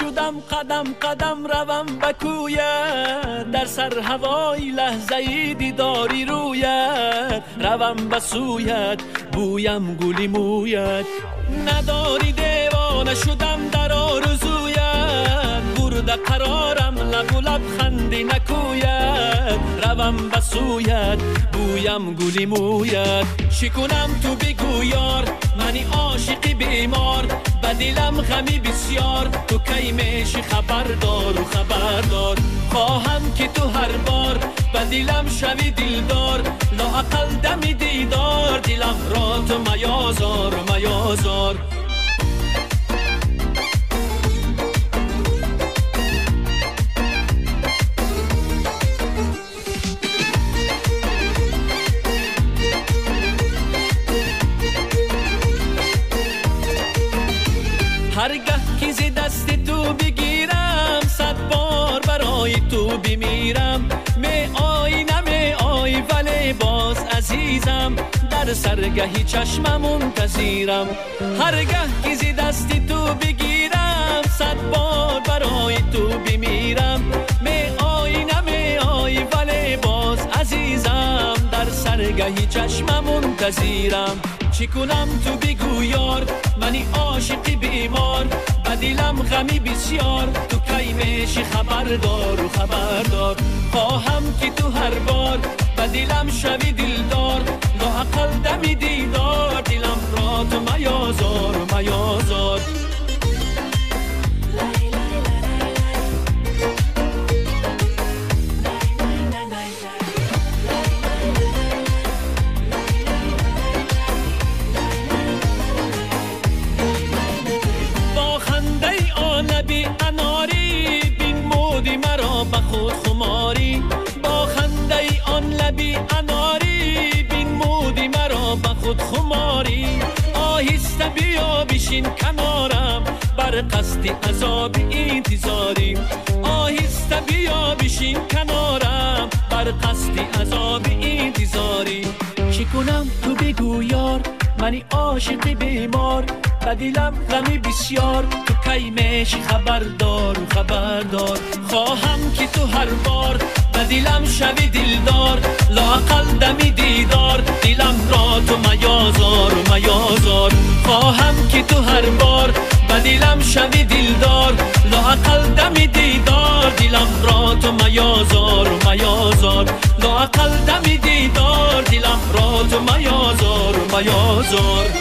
شدم قدم قدم روم بکویت در سر هوای لحظه ای دیداری رویت روم بسویت بویم گلی مویت نداری دیوانه شدم در آرزویت برده قرارم لب و لب خندی نکویت روم بسویت بویم گلی مویت شکنم تو بگو دلم غمی بسیار. تو کی میشی خبردار و خبردار. خواهم که تو هر بار به دلم شوی دلدار. لاقل دمی هرگه که زی دست تو بگیرم صد بار برای تو بمیرم. می آی نمی آی ولی باز عزیزم در سرگهی چشم منتظیرم هرگه که زی دست تو بگیرم صد بار برای تو بمیرم. سرگهی چشم منتظیرم چی کنم تو بگو یار؟ منی عاشقی بیمار. به دلم غمی بسیار. تو کی میشی خبردار و خبردار. خواهم که تو هر بار به دلم شوی خود خماری. آهسته بیا بشین کنارم. بر قصد عذاب انتظاری. آهسته بیا بشین کنارم. بر قصد عذاب انتظاری. چی کنم تو بگو یار؟ منی عاشق بیمار. به دلم غمی بسیار. تو کی میشی خبردار و خبردار. خواهم که تو هر بار دلم شوی دلدار لاقل دمی دیدار. دلم را تو میازار میازار. خواهم که تو هر بار به دلم شوی دلدار. لاقل دمی دیدار. دلم را تو میازار میازار. لاقل دمی دیدار. دلم را تو میازار میازار.